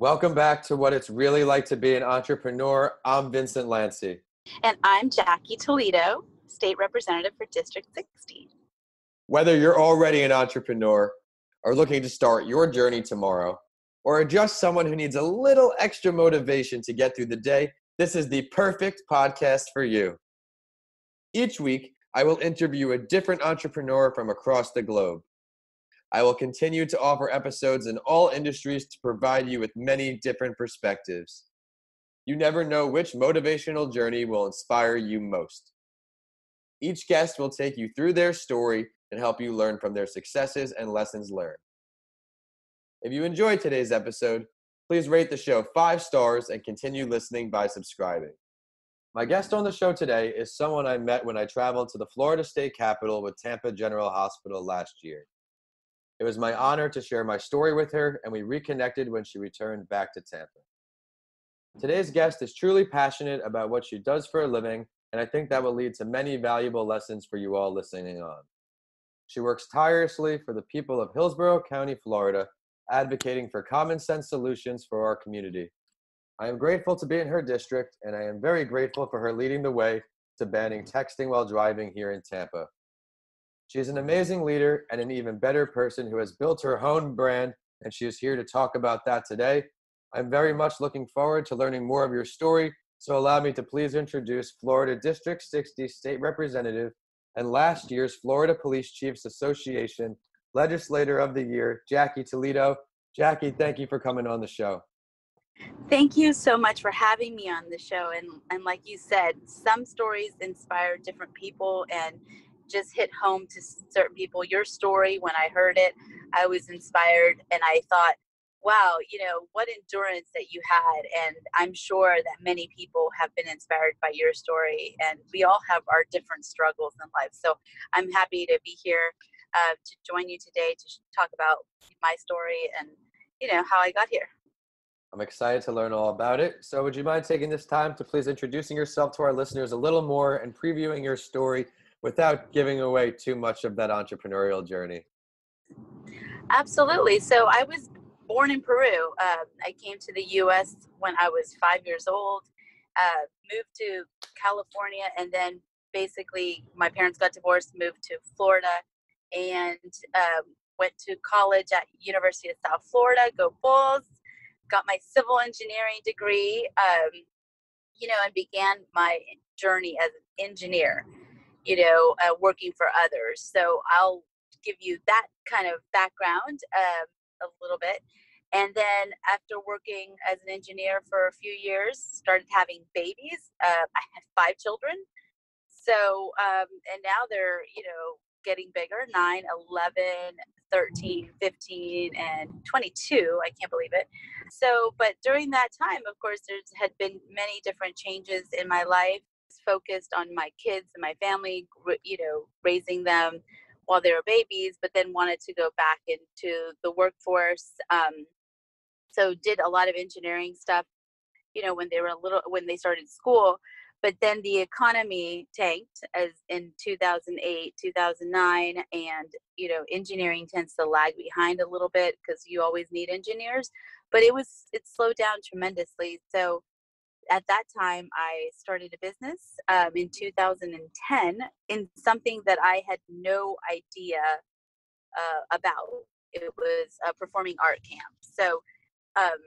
Welcome back to what it's really like to be an entrepreneur. I'm Vincent Lanci. And I'm Jackie Toledo, State Representative for District 16. Whether you're already an entrepreneur or looking to start your journey tomorrow, or just someone who needs a little extra motivation to get through the day, this is the perfect podcast for you. Each week, I will interview a different entrepreneur from across the globe. I will continue to offer episodes in all industries to provide you with many different perspectives. You never know which motivational journey will inspire you most. Each guest will take you through their story and help you learn from their successes and lessons learned. If you enjoyed today's episode, please rate the show five stars and continue listening by subscribing. My guest on the show today is someone I met when I traveled to the Florida State Capitol with Tampa General Hospital last year. It was my honor to share my story with her, and we reconnected when she returned back to Tampa. Today's guest is truly passionate about what she does for a living, and I think that will lead to many valuable lessons for you all listening on. She works tirelessly for the people of Hillsborough County, Florida, advocating for common sense solutions for our community. I am grateful to be in her district, and I am very grateful for her leading the way to banning texting while driving here in Tampa. She is an amazing leader and an even better person who has built her own brand, and she is here to talk about that today. I'm very much looking forward to learning more of your story, so allow me to please introduce Florida District 60 State Representative and last year's Florida Police Chiefs Association Legislator of the Year, Jackie Toledo. Jackie, thank you for coming on the show. Thank you so much for having me on the show. And, and like you said, some stories inspire different people, and just hit home to certain people. Your story, when I heard it, I was inspired and I thought, wow, you know, what endurance that you had. And I'm sure that many people have been inspired by your story. And we all have our different struggles in life. So I'm happy to be here uh, to join you today to talk about my story and, you know, how I got here. I'm excited to learn all about it. So, would you mind taking this time to please introducing yourself to our listeners a little more and previewing your story without giving away too much of that entrepreneurial journey? Absolutely. So I was born in Peru. Uh, I came to the U.S. when I was five years old. Uh, moved to California, and then basically my parents got divorced. Moved to Florida, and um, went to college at University of South Florida. Go Bulls! Got my civil engineering degree. Um, you know, and began my journey as an engineer you know, uh, working for others. So I'll give you that kind of background um, a little bit. And then after working as an engineer for a few years, started having babies. Uh, I had five children. So, um, and now they're, you know, getting bigger 9, 11, 13, 15, and 22. I can't believe it. So, but during that time, of course, there's had been many different changes in my life focused on my kids and my family, you know, raising them while they were babies, but then wanted to go back into the workforce. Um, so did a lot of engineering stuff, you know, when they were a little when they started school. But then the economy tanked as in 2008, 2009, and you know, engineering tends to lag behind a little bit because you always need engineers. But it was it slowed down tremendously. So at that time, I started a business um, in 2010 in something that I had no idea uh, about. It was a performing art camp. So, um,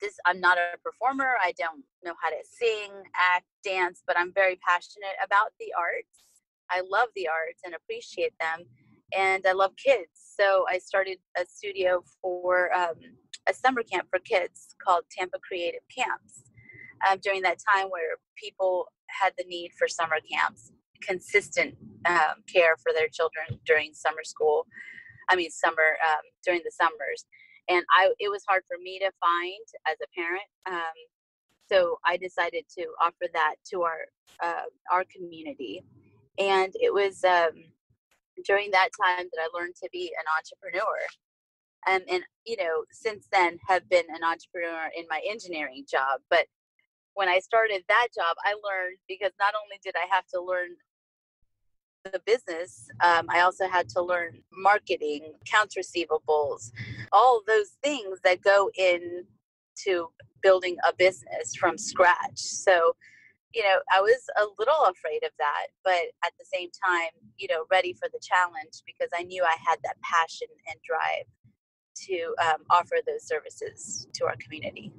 this I'm not a performer. I don't know how to sing, act, dance, but I'm very passionate about the arts. I love the arts and appreciate them, and I love kids. So I started a studio for um, a summer camp for kids called Tampa Creative Camps um, during that time where people had the need for summer camps, consistent um, care for their children during summer school. I mean, summer um, during the summers, and I it was hard for me to find as a parent. Um, so I decided to offer that to our uh, our community, and it was um, during that time that I learned to be an entrepreneur. Um, and you know, since then have been an entrepreneur in my engineering job, but when I started that job, I learned because not only did I have to learn the business, um, I also had to learn marketing, accounts receivables, all those things that go into building a business from scratch. So, you know, I was a little afraid of that, but at the same time, you know, ready for the challenge because I knew I had that passion and drive to um, offer those services to our community.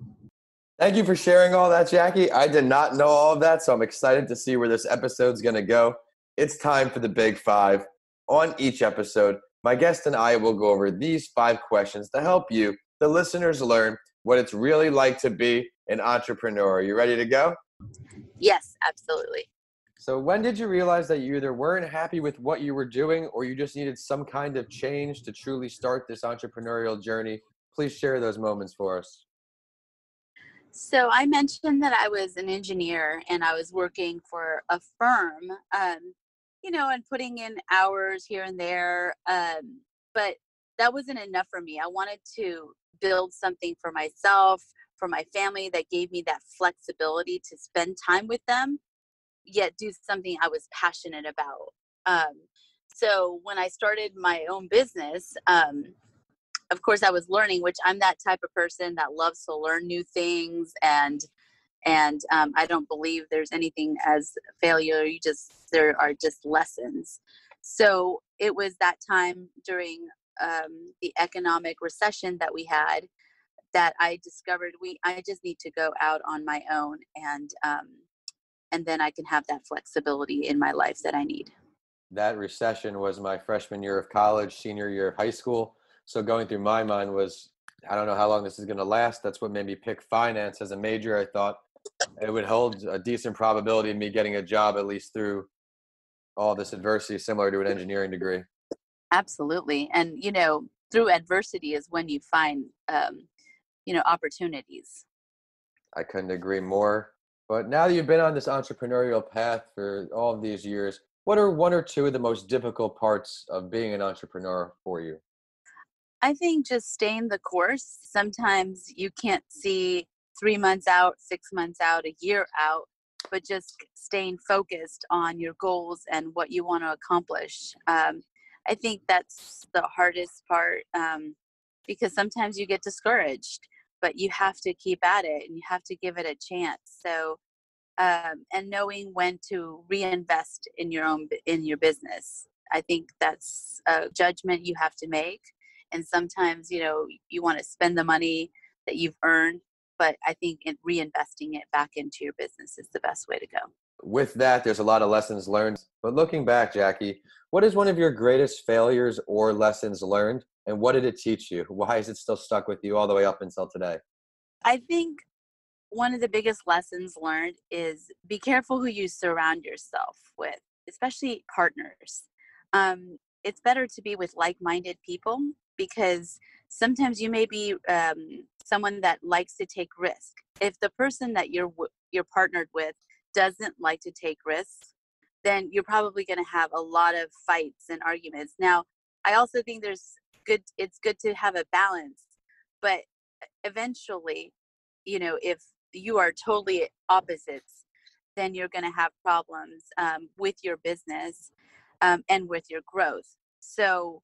Thank you for sharing all that, Jackie. I did not know all of that, so I'm excited to see where this episode's going to go. It's time for the big five. On each episode, my guest and I will go over these five questions to help you, the listeners, learn what it's really like to be an entrepreneur. Are you ready to go? Yes, absolutely. So, when did you realize that you either weren't happy with what you were doing or you just needed some kind of change to truly start this entrepreneurial journey? Please share those moments for us. So, I mentioned that I was an engineer and I was working for a firm, um, you know, and putting in hours here and there. Um, but that wasn't enough for me. I wanted to build something for myself, for my family that gave me that flexibility to spend time with them, yet do something I was passionate about. Um, so when I started my own business, um, of course I was learning, which I'm that type of person that loves to learn new things and and um, I don't believe there's anything as failure. You just there are just lessons. So it was that time during um, the economic recession that we had that I discovered we I just need to go out on my own and um, and then I can have that flexibility in my life that I need. That recession was my freshman year of college, senior year of high school. So going through my mind was I don't know how long this is going to last. That's what made me pick finance as a major. I thought it would hold a decent probability of me getting a job at least through all this adversity, similar to an engineering degree. Absolutely. And, you know, through adversity is when you find, um, you know, opportunities. I couldn't agree more. But now that you've been on this entrepreneurial path for all of these years, what are one or two of the most difficult parts of being an entrepreneur for you? I think just staying the course. Sometimes you can't see three months out, six months out, a year out, but just staying focused on your goals and what you want to accomplish. Um, I think that's the hardest part um, because sometimes you get discouraged, but you have to keep at it and you have to give it a chance. So, um, and knowing when to reinvest in your own in your business, I think that's a judgment you have to make. And sometimes, you know, you want to spend the money that you've earned, but I think in reinvesting it back into your business is the best way to go with that, there's a lot of lessons learned. But looking back, Jackie, what is one of your greatest failures or lessons learned? And what did it teach you? Why is it still stuck with you all the way up until today? I think one of the biggest lessons learned is be careful who you surround yourself with, especially partners. Um, it's better to be with like minded people because sometimes you may be um, someone that likes to take risk. If the person that you're you're partnered with doesn't like to take risks, then you're probably going to have a lot of fights and arguments. Now, I also think there's good it's good to have a balance, but eventually, you know, if you are totally opposites, then you're going to have problems um, with your business um, and with your growth. So,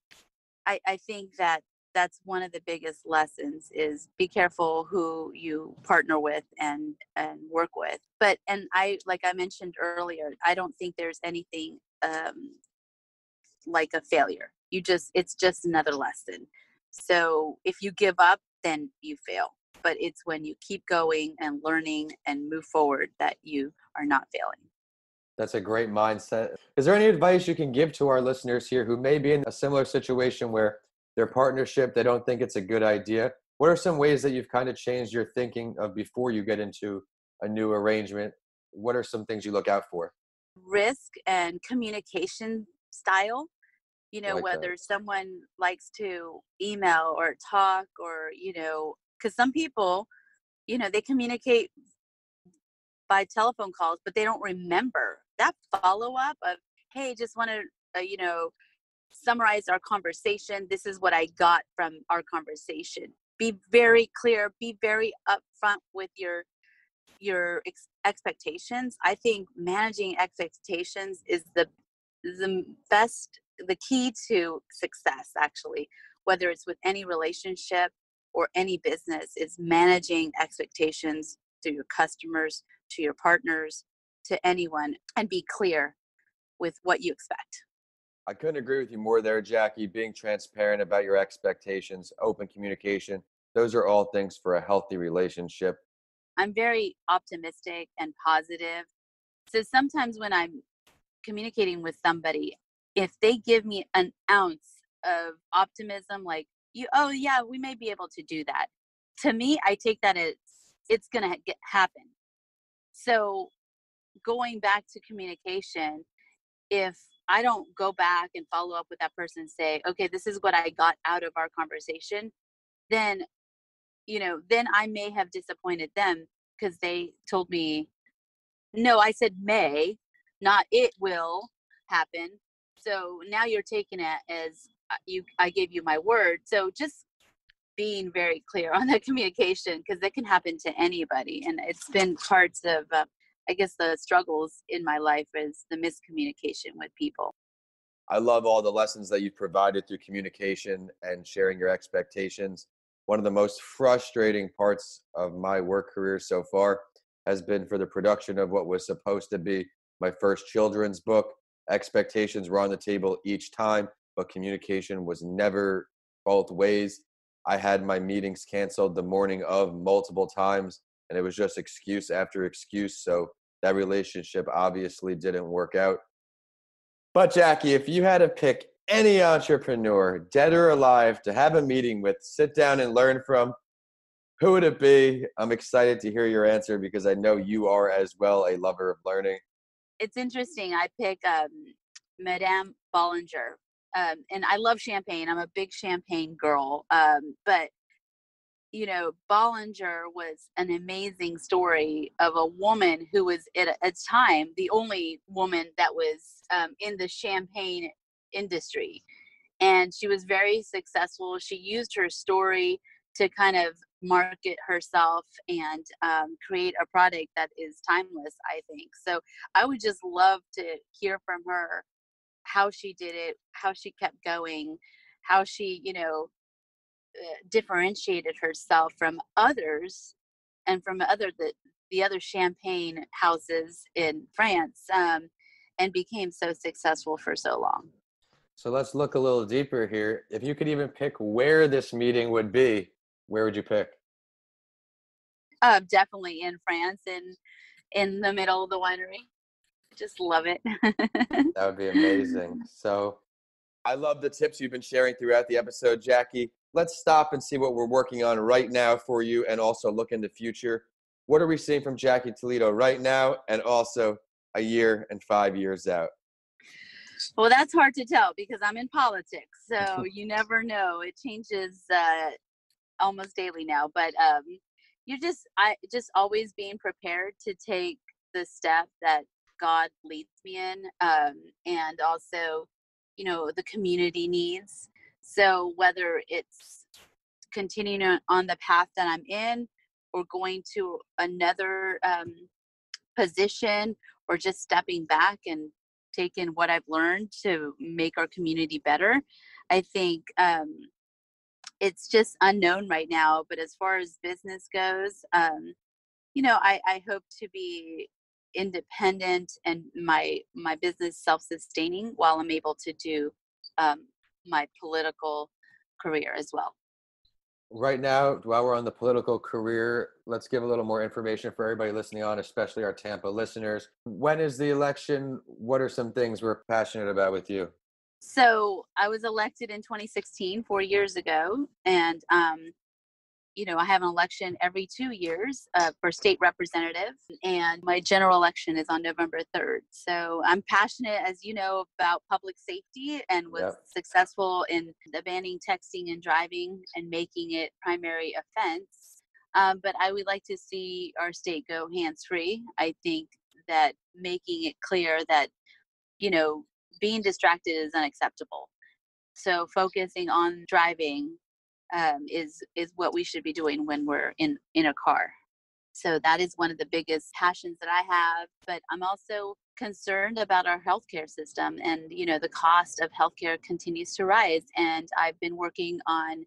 I, I think that that's one of the biggest lessons is be careful who you partner with and and work with. But and i like i mentioned earlier i don't think there's anything um like a failure. You just it's just another lesson. So if you give up then you fail. But it's when you keep going and learning and move forward that you are not failing that's a great mindset. Is there any advice you can give to our listeners here who may be in a similar situation where their partnership, they don't think it's a good idea. What are some ways that you've kind of changed your thinking of before you get into a new arrangement? What are some things you look out for? Risk and communication style. You know, like whether that. someone likes to email or talk or, you know, because some people, you know, they communicate by telephone calls, but they don't remember that follow up of, hey, just want to, uh, you know, summarize our conversation. This is what I got from our conversation. Be very clear, be very upfront with your your ex- expectations. I think managing expectations is the the best the key to success actually, whether it's with any relationship or any business is managing expectations to your customers, to your partners, to anyone, and be clear with what you expect. I couldn't agree with you more there, Jackie. Being transparent about your expectations, open communication, those are all things for a healthy relationship. I'm very optimistic and positive. So sometimes when I'm communicating with somebody, if they give me an ounce of optimism, like, you, oh, yeah, we may be able to do that. To me, I take that as it's going to happen. So going back to communication, if I don't go back and follow up with that person and say, okay, this is what I got out of our conversation, then, you know, then I may have disappointed them because they told me, no, I said may, not it will happen. So now you're taking it as you, I gave you my word. So just being very clear on that communication because that can happen to anybody. And it's been parts of, uh, I guess, the struggles in my life is the miscommunication with people. I love all the lessons that you've provided through communication and sharing your expectations. One of the most frustrating parts of my work career so far has been for the production of what was supposed to be my first children's book. Expectations were on the table each time, but communication was never both ways. I had my meetings canceled the morning of multiple times, and it was just excuse after excuse. So that relationship obviously didn't work out. But Jackie, if you had to pick any entrepreneur, dead or alive, to have a meeting with, sit down and learn from, who would it be? I'm excited to hear your answer because I know you are as well a lover of learning. It's interesting. I pick um, Madame Bollinger, um, and I love champagne. I'm a big champagne girl, um, but you know, Bollinger was an amazing story of a woman who was at a time the only woman that was um, in the champagne industry. And she was very successful. She used her story to kind of market herself and um, create a product that is timeless, I think. So I would just love to hear from her how she did it, how she kept going, how she, you know, differentiated herself from others and from other the, the other champagne houses in France um, and became so successful for so long. So let's look a little deeper here. If you could even pick where this meeting would be, where would you pick? Uh, definitely in France, in in the middle of the winery. Just love it. that would be amazing. So, I love the tips you've been sharing throughout the episode, Jackie let's stop and see what we're working on right now for you and also look in the future. What are we seeing from Jackie Toledo right now and also a year and five years out? Well, that's hard to tell because I'm in politics, so you never know. It changes uh, almost daily now, but um, you're just I just always being prepared to take the step that God leads me in, um, and also, you know, the community needs. So whether it's continuing on the path that I'm in or going to another um, position or just stepping back and taking what I've learned to make our community better, I think um, it's just unknown right now. But as far as business goes, um, you know, I, I hope to be independent and my my business self-sustaining while I'm able to do um, my political career as well. Right now, while we're on the political career, let's give a little more information for everybody listening on, especially our Tampa listeners. When is the election? What are some things we're passionate about with you? So I was elected in 2016, four years ago, and um, you know, I have an election every two years uh, for state representative, and my general election is on November 3rd. So I'm passionate, as you know, about public safety and was yep. successful in banning texting and driving and making it primary offense. Um, but I would like to see our state go hands free. I think that making it clear that, you know, being distracted is unacceptable. So focusing on driving um, is is what we should be doing when we're in in a car. So that is one of the biggest passions that i have but i'm also concerned about our healthcare system and you know the cost of healthcare continues to rise and i've been working on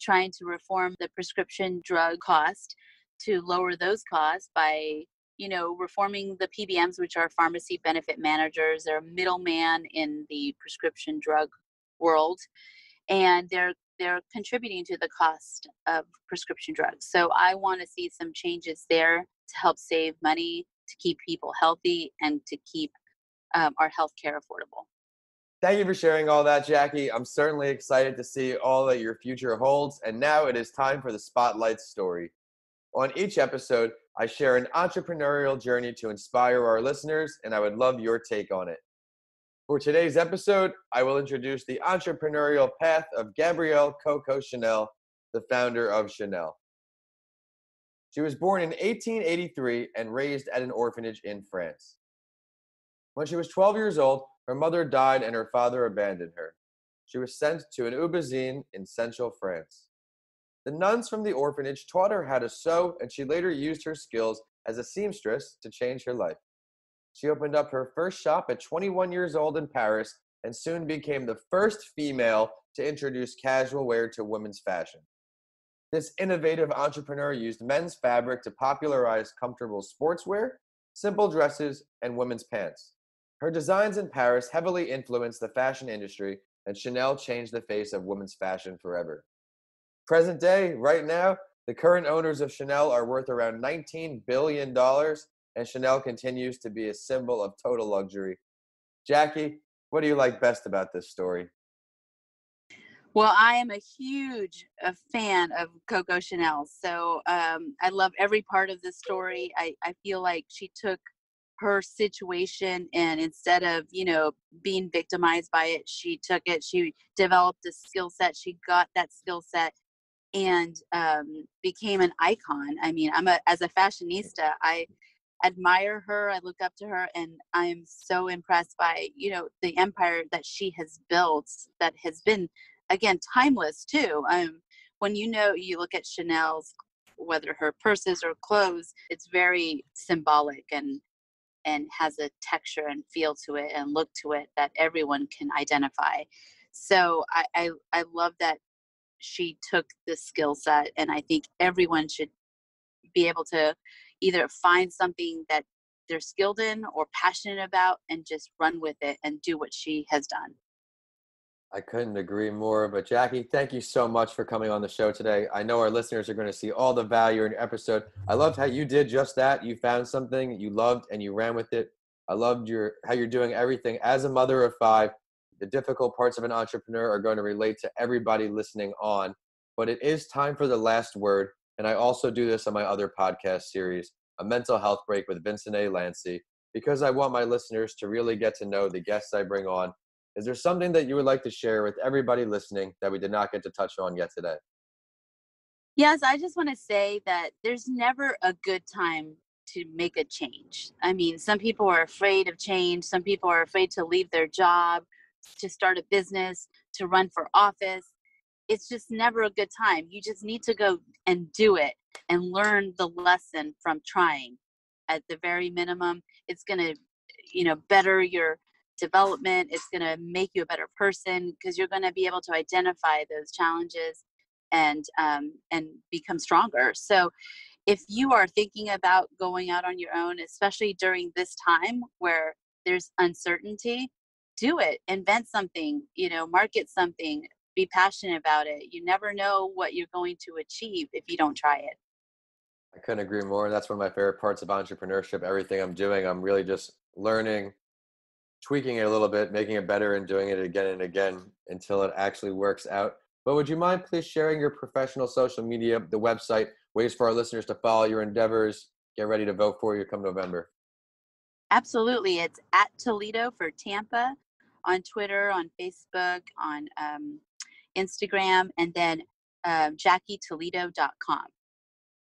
trying to reform the prescription drug cost to lower those costs by you know reforming the pbms which are pharmacy benefit managers. They're a middleman in the prescription drug world and they're they're contributing to the cost of prescription drugs so i want to see some changes there to help save money to keep people healthy and to keep um, our health care affordable Thank you for sharing all that, Jackie. I'm certainly excited to see all that your future holds. And now it is time for the Spotlight Story. On each episode, I share an entrepreneurial journey to inspire our listeners, and I would love your take on it. For today's episode, I will introduce the entrepreneurial path of Gabrielle Coco Chanel, the founder of Chanel. She was born in 1883 and raised at an orphanage in France. When she was 12 years old, her mother died and her father abandoned her. She was sent to an aubazine in central France. The nuns from the orphanage taught her how to sew, and she later used her skills as a seamstress to change her life. She opened up her first shop at 21 years old in Paris and soon became the first female to introduce casual wear to women's fashion. This innovative entrepreneur used men's fabric to popularize comfortable sportswear, simple dresses, and women's pants. Her designs in Paris heavily influenced the fashion industry, and Chanel changed the face of women's fashion forever. Present day, right now, the current owners of Chanel are worth around $19 billion, and Chanel continues to be a symbol of total luxury. Jackie, what do you like best about this story? Well, I am a huge a fan of Coco Chanel. So um, I love every part of this story. I, I feel like she took her situation and instead of you know being victimized by it she took it she developed a skill set she got that skill set and um, became an icon i mean i'm a as a fashionista i admire her i look up to her and i'm so impressed by you know the empire that she has built that has been again timeless too um, when you know you look at chanel's whether her purses or clothes it's very symbolic and and has a texture and feel to it and look to it that everyone can identify. So I, I, I love that she took this skill set, and I think everyone should be able to either find something that they're skilled in or passionate about and just run with it and do what she has done. I couldn't agree more. But Jackie, thank you so much for coming on the show today. I know our listeners are going to see all the value in your episode. I loved how you did just that. You found something you loved and you ran with it. I loved your how you're doing everything as a mother of five. The difficult parts of an entrepreneur are going to relate to everybody listening on. But it is time for the last word. And I also do this on my other podcast series, A Mental Health Break with Vincent A. Lanci, because I want my listeners to really get to know the guests I bring on is there something that you would like to share with everybody listening that we did not get to touch on yet today? Yes, I just want to say that there's never a good time to make a change. I mean, some people are afraid of change, some people are afraid to leave their job, to start a business, to run for office. It's just never a good time. You just need to go and do it and learn the lesson from trying. At the very minimum, it's going to you know better your development it's going to make you a better person because you're going to be able to identify those challenges and um, and become stronger so if you are thinking about going out on your own especially during this time where there's uncertainty do it invent something you know market something be passionate about it you never know what you're going to achieve if you don't try it i couldn't agree more that's one of my favorite parts of entrepreneurship everything i'm doing i'm really just learning tweaking it a little bit, making it better, and doing it again and again until it actually works out. But would you mind please sharing your professional social media, the website, ways for our listeners to follow your endeavors, get ready to vote for you come November? Absolutely. It's at Toledo for Tampa on Twitter, on Facebook, on um, Instagram, and then uh, JackieToledo.com.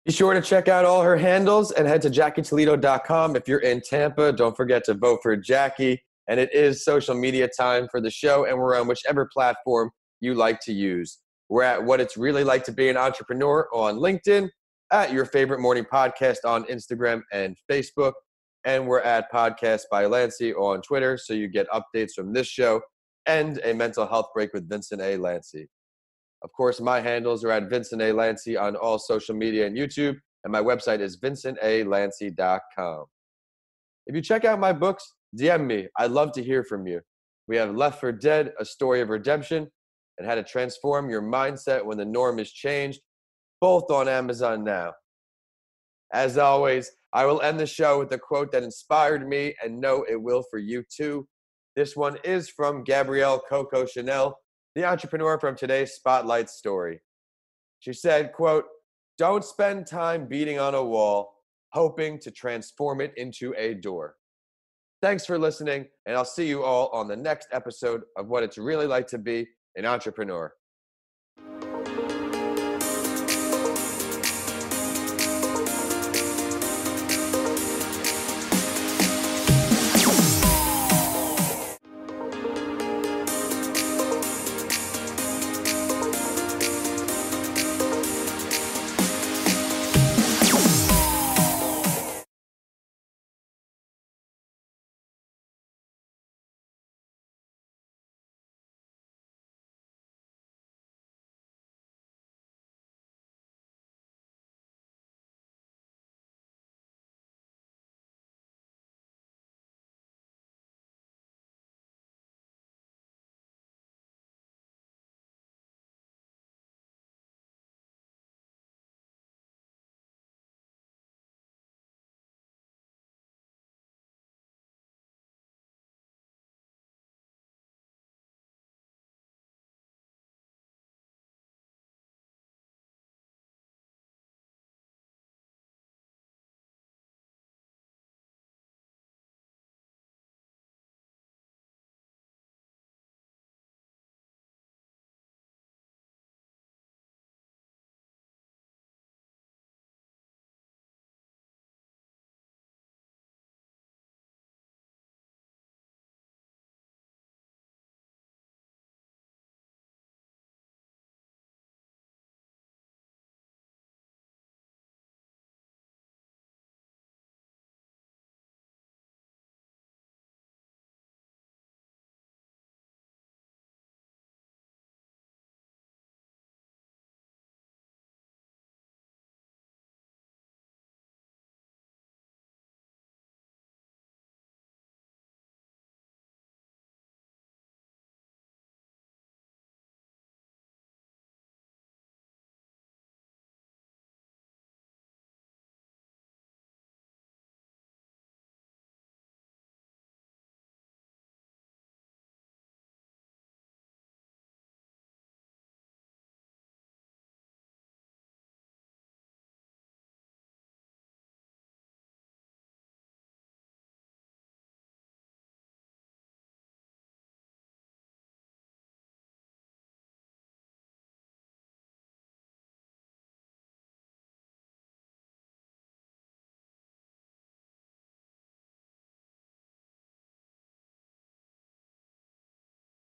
Be sure to check out all her handles and head to JackieToledo.com. If you're in Tampa, don't forget to vote for Jackie and it is social media time for the show, and we're on whichever platform you like to use. We're at What It's Really Like to Be an Entrepreneur on LinkedIn, at Your Favorite Morning Podcast on Instagram and Facebook, and we're at Podcast by Lanci on Twitter, so you get updates from this show and a mental health break with Vincent A. Lanci. Of course, my handles are at Vincent A. Lanci on all social media and YouTube, and my website is vincentalanci.com. If you check out my books, DM me. I'd love to hear from you. We have Left for Dead, A Story of Redemption, and How to Transform Your Mindset When the Norm is Changed, both on Amazon now. As always, I will end the show with a quote that inspired me and know it will for you too. This one is from Gabrielle Coco Chanel, the entrepreneur from today's Spotlight story. She said, quote, don't spend time beating on a wall, hoping to transform it into a door. Thanks for listening, and I'll see you all on the next episode of What It's Really Like to Be an Entrepreneur.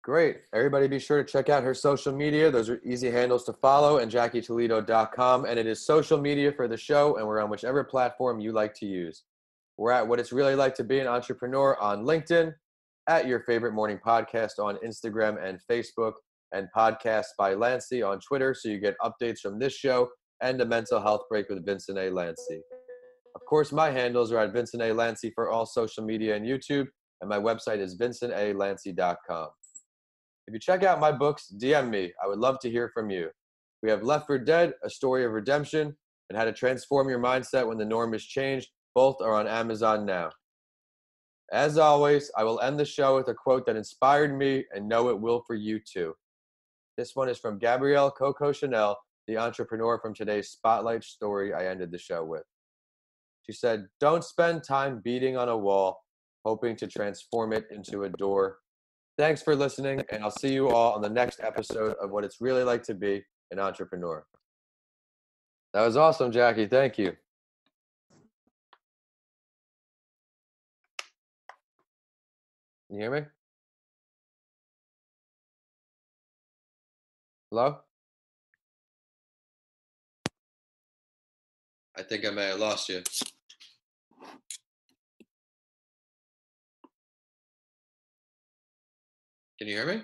Great. Everybody be sure to check out her social media. Those are easy handles to follow and jackietoledo.com. And it is social media for the show, and we're on whichever platform you like to use. We're at What It's Really Like to Be an Entrepreneur on LinkedIn, at Your Favorite Morning Podcast on Instagram and Facebook, and Podcasts by Lanci on Twitter so you get updates from this show and a mental health break with Vincent A. Lanci. Of course, my handles are at Vincent A. Lanci for all social media and YouTube, and my website is vincentalanci.com. If you check out my books, DM me. I would love to hear from you. We have Left for Dead, A Story of Redemption, and How to Transform Your Mindset When the Norm is Changed. Both are on Amazon now. As always, I will end the show with a quote that inspired me and know it will for you too. This one is from Gabrielle Coco Chanel, the entrepreneur from today's Spotlight story I ended the show with. She said, Don't spend time beating on a wall, hoping to transform it into a door Thanks for listening, and I'll see you all on the next episode of What It's Really Like to Be an Entrepreneur. That was awesome, Jackie. Thank you. Can you hear me? Hello? I think I may have lost you. Can you hear me?